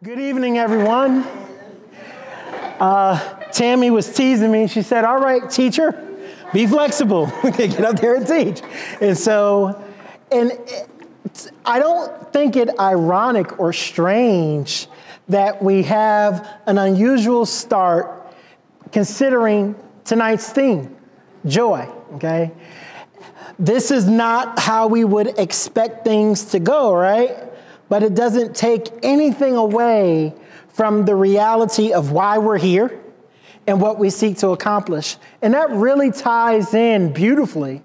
Good evening, everyone. Uh, Tammy was teasing me. She said, All right, teacher, be flexible. Okay, get up there and teach. And so, and I don't think it ironic or strange that we have an unusual start considering tonight's theme joy, okay? This is not how we would expect things to go, right? But it doesn't take anything away from the reality of why we're here and what we seek to accomplish. And that really ties in beautifully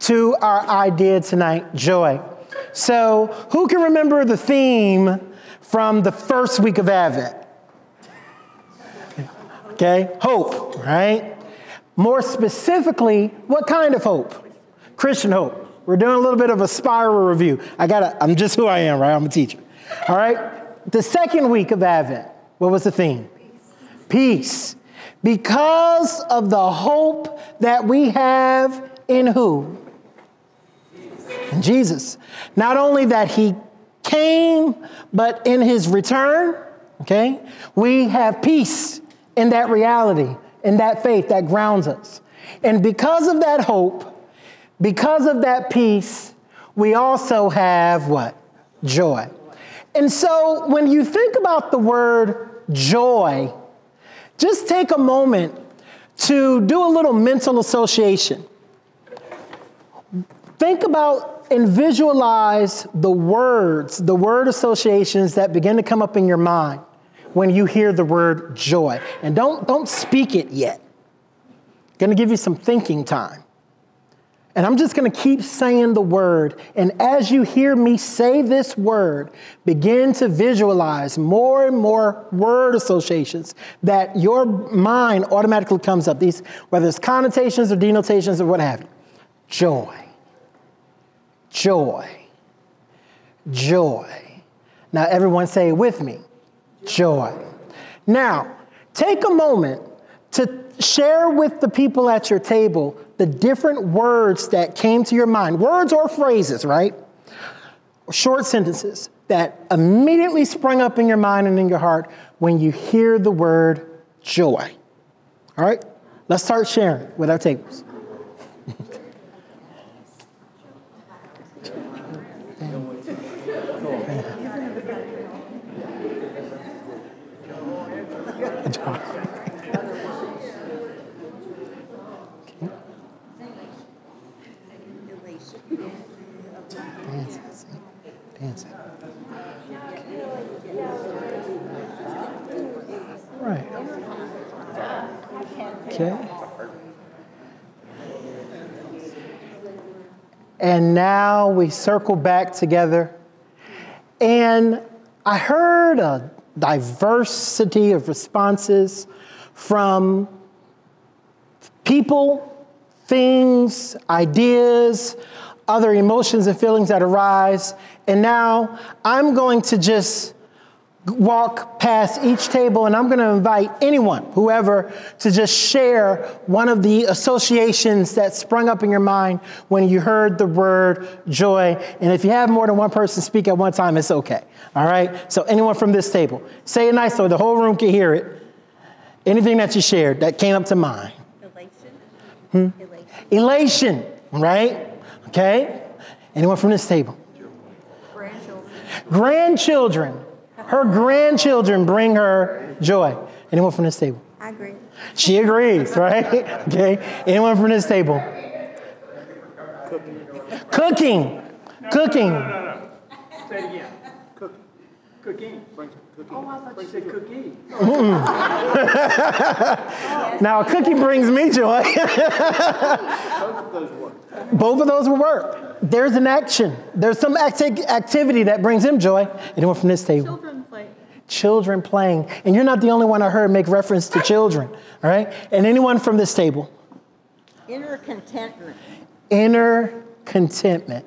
to our idea tonight joy. So, who can remember the theme from the first week of Advent? Okay, hope, right? More specifically, what kind of hope? Christian hope. We're doing a little bit of a spiral review. I got I'm just who I am, right? I'm a teacher. All right? The second week of Advent, what was the theme? Peace. Peace. Because of the hope that we have in who? In Jesus. Not only that he came, but in his return, okay, we have peace in that reality, in that faith that grounds us. And because of that hope, because of that peace, we also have what? Joy. And so when you think about the word joy, just take a moment to do a little mental association. Think about and visualize the words, the word associations that begin to come up in your mind when you hear the word joy. And don't, don't speak it yet. Gonna give you some thinking time. And I'm just going to keep saying the word. And as you hear me say this word, begin to visualize more and more word associations that your mind automatically comes up. These, whether it's connotations or denotations or what have you. Joy. Joy. Joy. Now, everyone say it with me. Joy. Now, take a moment to share with the people at your table the different words that came to your mind, words or phrases, right? Short sentences that immediately sprung up in your mind and in your heart when you hear the word joy. All right? Let's start sharing with our tables. Okay. And now we circle back together. And I heard a diversity of responses from people, things, ideas, other emotions and feelings that arise. And now I'm going to just walk past each table and I'm going to invite anyone, whoever, to just share one of the associations that sprung up in your mind when you heard the word joy. And if you have more than one person speak at one time, it's okay. All right? So, anyone from this table, say it nice so the whole room can hear it. Anything that you shared that came up to mind. Elation. Hmm? Elation. Elation, right? Okay? Anyone from this table? Grandchildren. Grandchildren. Her grandchildren bring her joy. Anyone from this table? I agree. She agrees, right? okay. Anyone from this table? Cooking. Cooking. Cooking. No, no, no, no. Say it again. Cooking. Cooking. Cookie. Oh, I thought you said cookie. now, a cookie brings me joy. Both of those work. Both of those will work. There's an action. There's some acti- activity that brings him joy. Anyone from this table? Children play. Children playing. And you're not the only one I heard make reference to children, all right? And anyone from this table? Inner contentment. Inner contentment,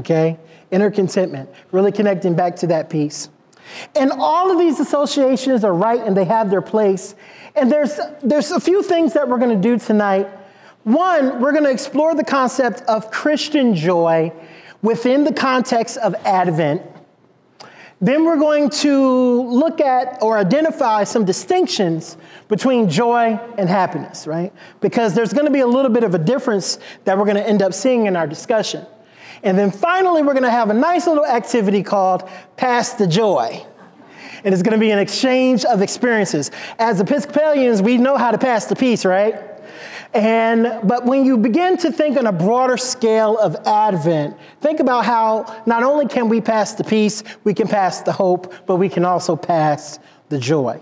okay? Inner contentment. Really connecting back to that piece. And all of these associations are right and they have their place. And there's, there's a few things that we're going to do tonight. One, we're going to explore the concept of Christian joy within the context of Advent. Then we're going to look at or identify some distinctions between joy and happiness, right? Because there's going to be a little bit of a difference that we're going to end up seeing in our discussion. And then finally, we're going to have a nice little activity called Pass the Joy. And it's going to be an exchange of experiences. As Episcopalians, we know how to pass the peace, right? And, but when you begin to think on a broader scale of Advent, think about how not only can we pass the peace, we can pass the hope, but we can also pass the joy.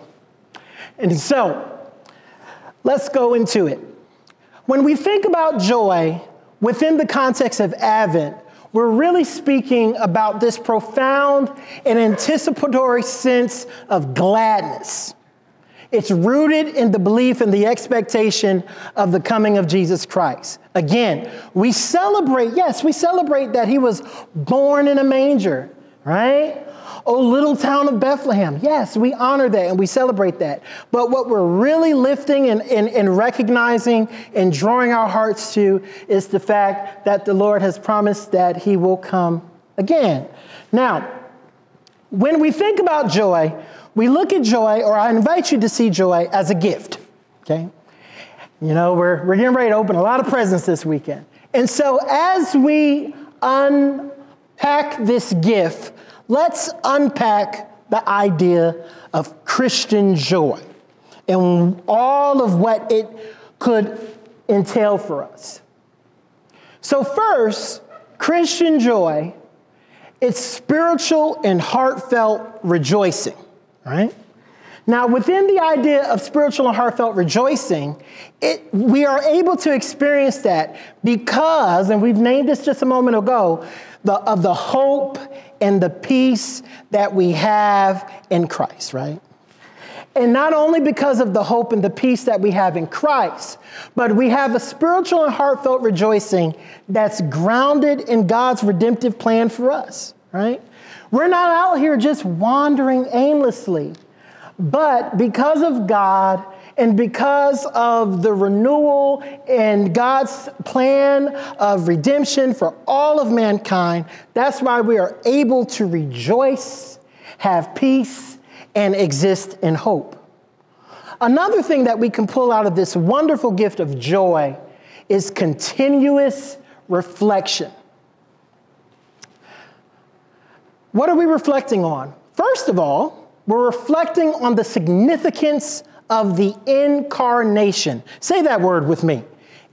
And so, let's go into it. When we think about joy within the context of Advent, we're really speaking about this profound and anticipatory sense of gladness it's rooted in the belief and the expectation of the coming of Jesus Christ. Again, we celebrate, yes, we celebrate that he was born in a manger, right? Oh, little town of Bethlehem. Yes, we honor that and we celebrate that. But what we're really lifting and, and, and, recognizing and drawing our hearts to is the fact that the Lord has promised that He will come again. Now, when we think about joy, we look at joy, or I invite you to see joy as a gift, okay? You know, we're, we're getting ready to open a lot of presents this weekend. And so as we unpack this gift, let's unpack the idea of Christian joy and all of what it could entail for us. So, first, Christian joy, it's spiritual and heartfelt rejoicing right? Now, within the idea of spiritual and heartfelt rejoicing, it, we are able to experience that because, and we've named this just a moment ago, the, of the hope and the peace that we have in Christ, right? And not only because of the hope and the peace that we have in Christ, but we have a spiritual and heartfelt rejoicing that's grounded in God's redemptive plan for us, right? We're not out here just wandering aimlessly, but because of God and because of the renewal and God's plan of redemption for all of mankind, that's why we are able to rejoice, have peace, and exist in hope. Another thing that we can pull out of this wonderful gift of joy is continuous reflection. What are we reflecting on? First of all, we're reflecting on the significance of the incarnation. Say that word with me.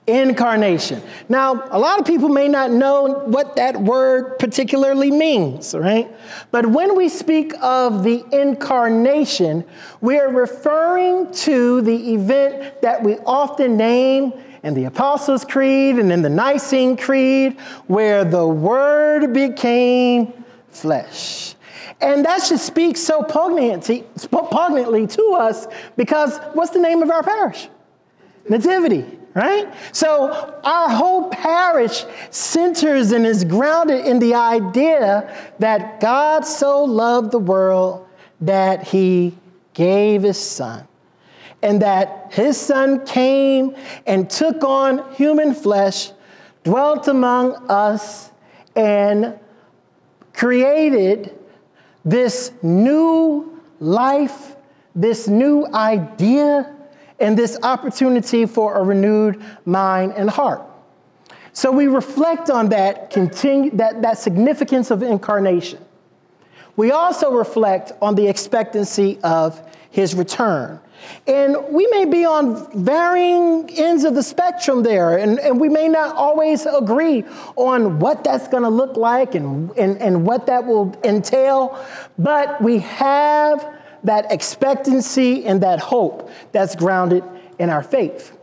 Incarnation. Now, a lot of people may not know what that word particularly means, right? But when we speak of the incarnation, we are referring to the event that we often name in the Apostles' Creed and in the Nicene Creed, where the Word became flesh. And that should speak so poignantly, to us because what's the name of our parish? Nativity, right? So our whole parish centers and is grounded in the idea that God so loved the world that he gave his son. And that his son came and took on human flesh, dwelt among us, and created this new life, this new idea, and this opportunity for a renewed mind and heart. So we reflect on that, continue, that, that significance of incarnation. We also reflect on the expectancy of his return. And we may be on varying ends of the spectrum there, and, and we may not always agree on what that's going to look like and, and, and what that will entail, but we have that expectancy and that hope that's grounded in our faith.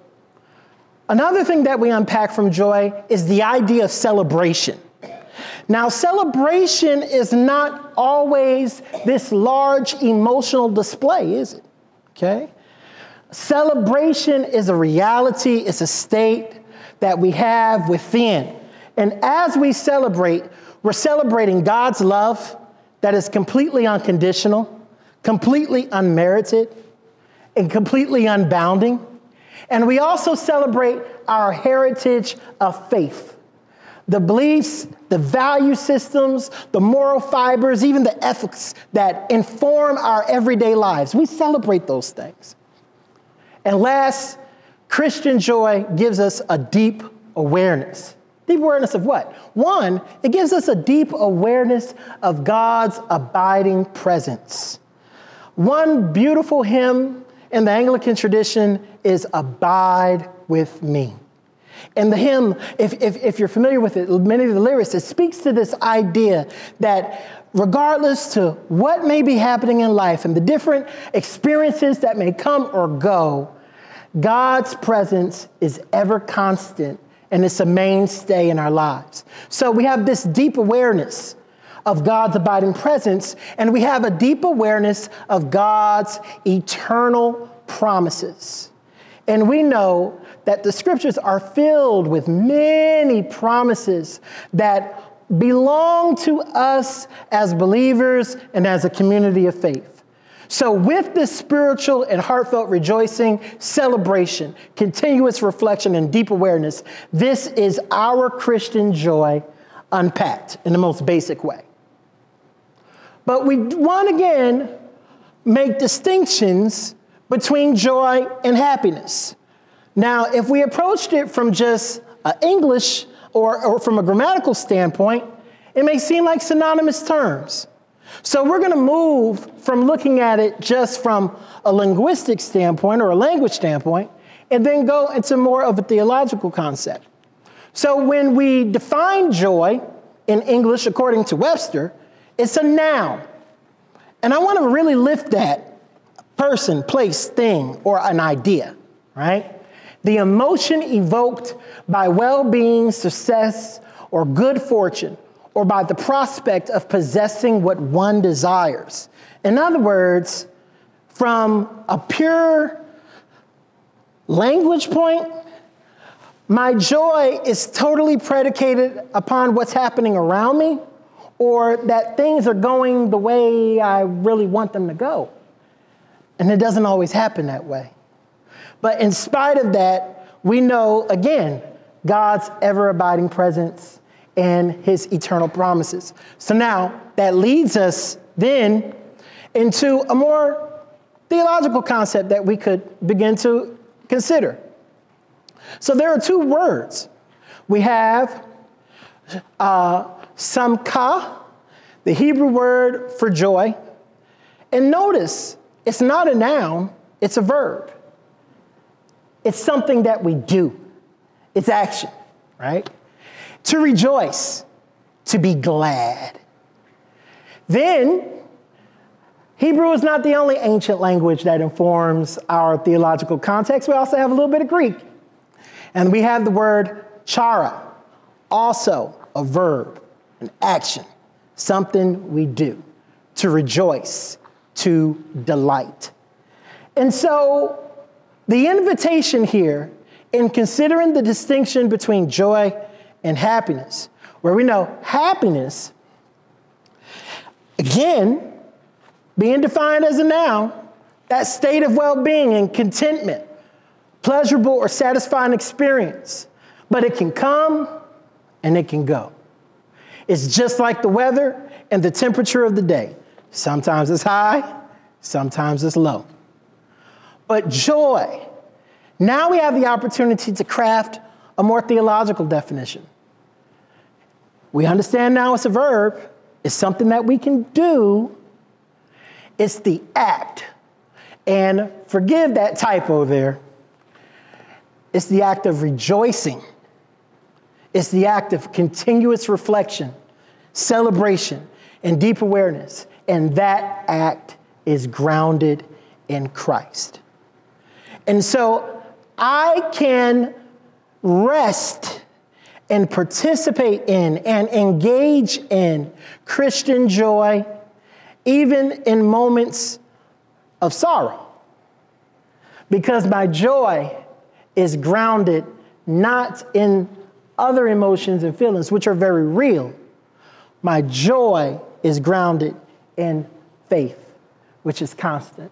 Another thing that we unpack from joy is the idea of celebration. Now, celebration is not always this large emotional display, is it? Okay? Celebration is a reality, it's a state that we have within. And as we celebrate, we're celebrating God's love that is completely unconditional, completely unmerited, and completely unbounding. And we also celebrate our heritage of faith, the beliefs, the value systems, the moral fibers, even the ethics that inform our everyday lives. We celebrate those things. And last, Christian joy gives us a deep awareness. Deep awareness of what? One, it gives us a deep awareness of God's abiding presence. One beautiful hymn in the Anglican tradition is Abide with Me. And the hymn, if, if, if, you're familiar with it, many of the lyrics, it speaks to this idea that regardless to what may be happening in life and the different experiences that may come or go, God's presence is ever constant and it's a mainstay in our lives. So we have this deep awareness of God's abiding presence, and we have a deep awareness of God's eternal promises. And we know that the scriptures are filled with many promises that belong to us as believers and as a community of faith. So, with this spiritual and heartfelt rejoicing, celebration, continuous reflection, and deep awareness, this is our Christian joy unpacked in the most basic way. But we want again make distinctions between joy and happiness. Now, if we approached it from just English or, or from a grammatical standpoint, it may seem like synonymous terms. So we're going to move from looking at it just from a linguistic standpoint or a language standpoint, and then go into more of a theological concept. So when we define joy in English according to Webster, it's a noun. And I want to really lift that person, place, thing, or an idea, right? The emotion evoked by well being, success, or good fortune or by the prospect of possessing what one desires. In other words, from a pure language point, my joy is totally predicated upon what's happening around me or that things are going the way I really want them to go. And it doesn't always happen that way. But in spite of that, we know, again, God's ever abiding presence and his eternal promises. So now that leads us then into a more theological concept that we could begin to consider. So there are two words. We have uh, simcha, the Hebrew word for joy. And notice, it's not a noun, it's a verb. It's something that we do, it's action, right? to rejoice, to be glad. Then, Hebrew is not the only ancient language that informs our theological context. We also have a little bit of Greek. And we have the word chara, also a verb, an action, something we do, to rejoice, to delight. And so, the invitation here in considering the distinction between joy and happiness, where we know happiness, again, being defined as a noun, that state of well being and contentment, pleasurable or satisfying experience. But it can come and it can go. It's just like the weather and the temperature of the day. Sometimes it's high, sometimes it's low. But joy, now we have the opportunity to craft a more theological definition. We understand now it's a verb, it's something that we can do, it's the act. And forgive that typo there. It's the act of rejoicing. It's the act of continuous reflection, celebration, and deep awareness. And that act is grounded in Christ. And so I can rest and participate in and engage in Christian joy, even in moments of sorrow. Because my joy is grounded not in other emotions and feelings, which are very real. My joy is grounded in faith, which is constant.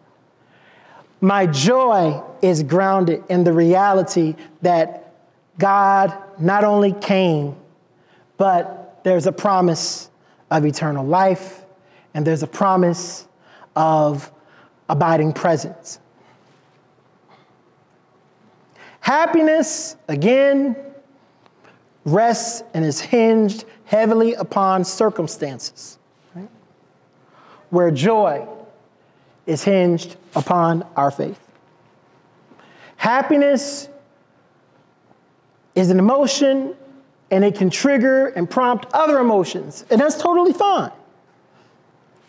My joy is grounded in the reality that God not only came, but there's a promise of eternal life, and there's a promise of abiding presence. Happiness, again, rests and is hinged heavily upon circumstances? Where joy is hinged upon our faith. Happiness is an emotion and it can trigger and prompt other emotions, and that's totally fine.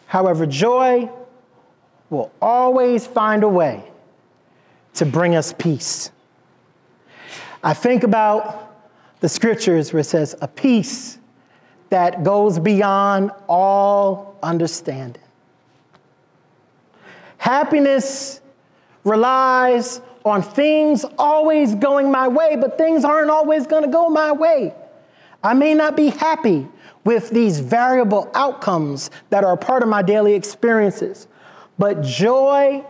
However, joy will always find a way to bring us peace. I think about the scriptures where it says, a peace that goes beyond all understanding. Happiness relies on things always going my way, but things aren't always going to go my way. I may not be happy with these variable outcomes that are part of my daily experiences, but joy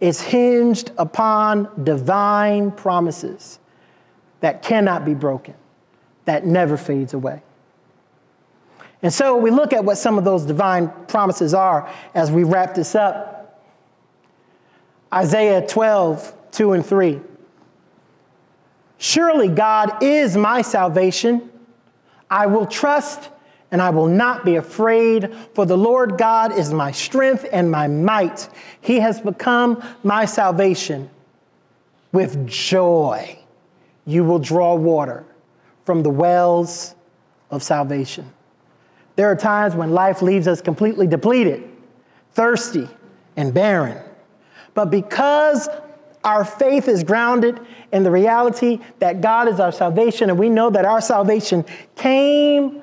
is hinged upon divine promises that cannot be broken, that never fades away. And so we look at what some of those divine promises are as we wrap this up. Isaiah 12, 2 and 3. Surely God is my salvation. I will trust and I will not be afraid, for the Lord God is my strength and my might. He has become my salvation. With joy, you will draw water from the wells of salvation. There are times when life leaves us completely depleted, thirsty, and barren. But because our faith is grounded in the reality that God is our salvation, and we know that our salvation came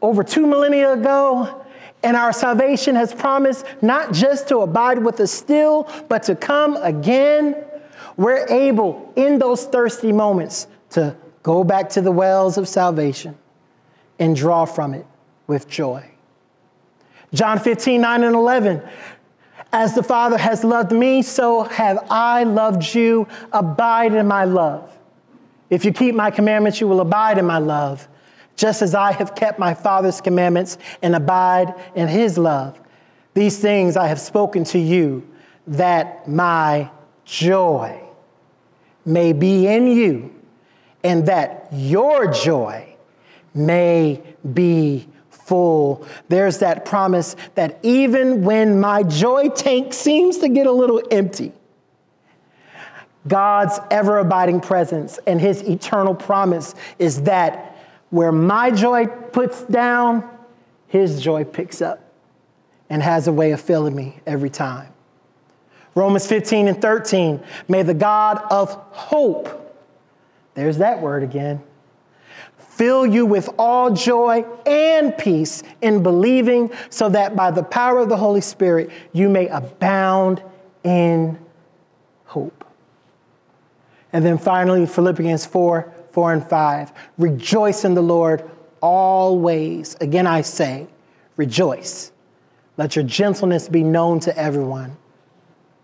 over two millennia ago, and our salvation has promised not just to abide with us still, but to come again. We're able in those thirsty moments to go back to the wells of salvation and draw from it with joy. John 15, 9 and 11. As the Father has loved me, so have I loved you. Abide in my love. If you keep my commandments, you will abide in my love, just as I have kept my Father's commandments and abide in his love. These things I have spoken to you, that my joy may be in you, and that your joy may be full. There's that promise that even when my joy tank seems to get a little empty, God's ever abiding presence and his eternal promise is that where my joy puts down, his joy picks up and has a way of filling me every time. Romans 15 and 13, may the God of hope, there's that word again, fill you with all joy and peace in believing, so that by the power of the Holy Spirit you may abound in hope. And then finally, Philippians 4 4 and 5. Rejoice in the Lord always. Again, I say, rejoice. Let your gentleness be known to everyone.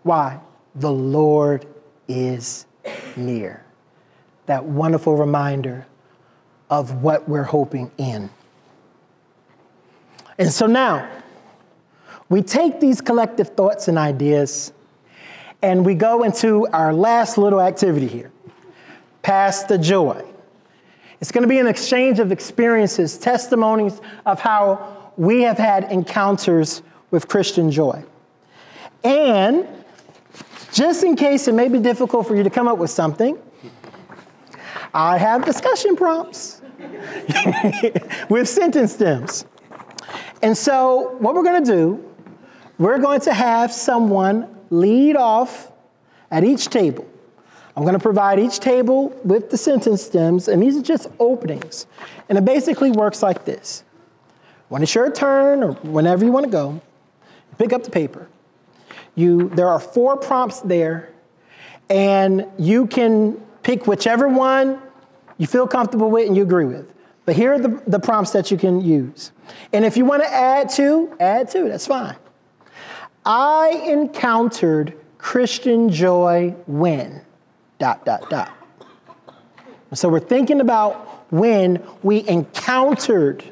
Why? The Lord is near. That wonderful reminder of what we're hoping in. And so now, we take these collective thoughts and ideas and we go into our last little activity here pass the joy. It's going to be an exchange of experiences, testimonies of how we have had encounters with Christian joy. And just in case it may be difficult for you to come up with something, I have discussion prompts. with sentence stems. And so, what we're going to do, we're going to have someone lead off at each table. I'm going to provide each table with the sentence stems, and these are just openings. And it basically works like this when it's your turn, or whenever you want to go, pick up the paper. You, there are four prompts there, and you can pick whichever one you feel comfortable with and you agree with. But here are the, the prompts that you can use. And if you want to add to, add to, that's fine. I encountered Christian joy when, dot, dot, dot. So we're thinking about when we encountered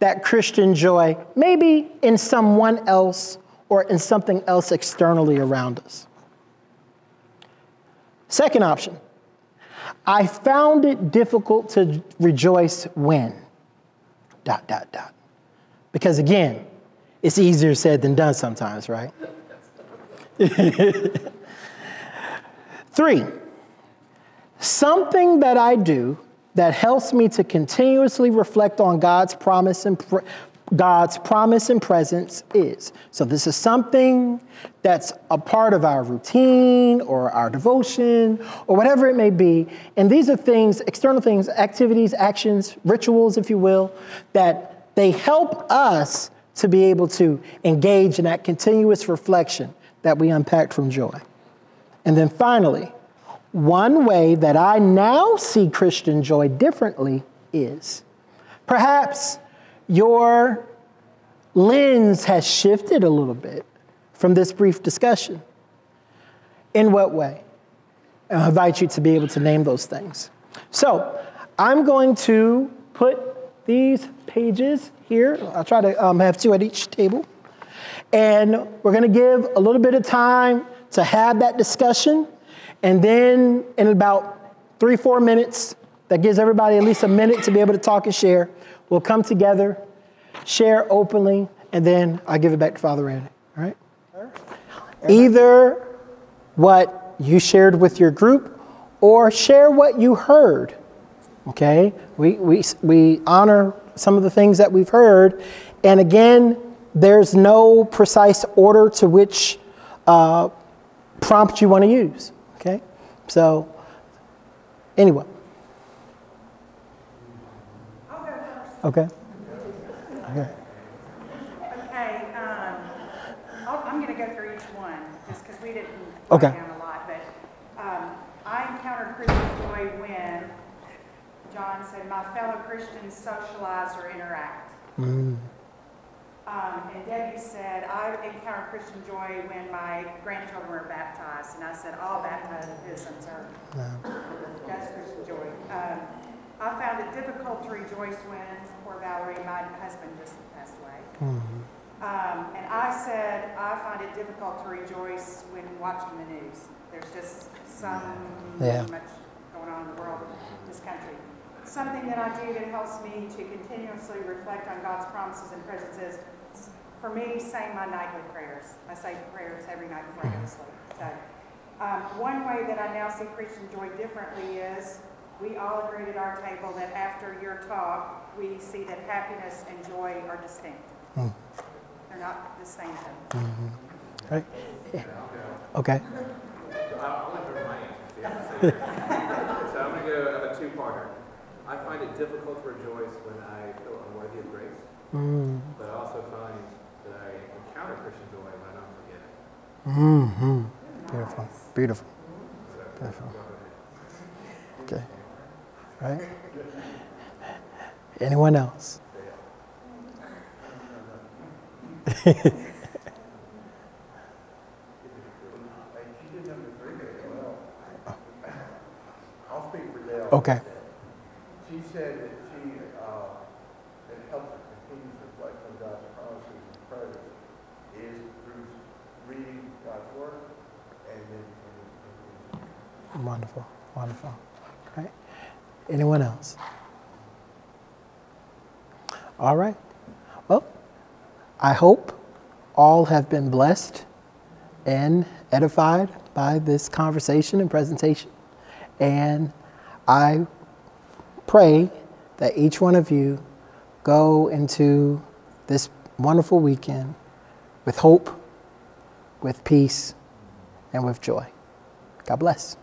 that Christian joy, maybe in someone else or in something else externally around us. Second option, I found it difficult to rejoice when, dot, dot, dot. Because again, it's easier said than done sometimes, right? Three, something that I do that helps me to continuously reflect on God's promise and pr- God's promise and presence is. So this is something that's a part of our routine or our devotion or whatever it may be. And these are things, external things, activities, actions, rituals, if you will, that they help us to be able to engage in that continuous reflection that we unpacked from joy. And then finally, one way that I now see Christian joy differently is perhaps your lens has shifted a little bit from this brief discussion. In what way? I invite you to be able to name those things. So I'm going to put these pages here. I'll try to um, have two at each table. And we're going to give a little bit of time to have that discussion. And then in about three, four minutes, that gives everybody at least a minute to be able to talk and share, we'll come together, share openly, and then I'll give it back to Father Randy. All right? Either what you shared with your group or share what you heard. Okay? We, we, we honor some of the things that we've heard. And again, there's no precise order to which uh, prompt you want to use. Okay? So, anyway. Okay. Okay. Okay, um, I'll- I'm going to go through each one, just because we didn't Okay. write down a lot, but um, I encountered Christian joy when, John said, my fellow Christians socialize or interact. Um, And Debbie said, I encountered Christian joy when my grandchildren were baptized, and I said, all baptisms are, that's Christian joy. Um, I found it difficult to rejoice when, poor Valerie, my husband just passed away. Um, and I said, I find it difficult to rejoice when watching the news. There's just some Yeah. much going on in the world, in this country. Something that I do that helps me to continuously reflect on God's promises and presence is, for me, saying my nightly prayers. I say prayers every night before I go to sleep. So, um, one way that I now see Christian joy differently is, we all agreed at our table that after your talk, we see that happiness and joy are distinct. Hmm. They're not the same thing. Right? Okay. So I'll let her my answer. so I'm gonna go, I have a two-parter. I find it difficult to rejoice when I feel unworthy of grace, mm. but I also find that I encounter Christian joy when I don't forget it. Mm-hmm. Beautiful. Beautiful. Beautiful. Right? Anyone else? I'll speak for Dale. Okay. She said that she, uh, it helps her continue to reflect on God's promises and presence is through reading God's word and then, Wonderful. Wonderful. Anyone else? All right. Well, I hope all have been blessed and edified by this conversation and presentation. And I pray that each one of you go into this wonderful weekend with hope, with peace, and with joy. God bless.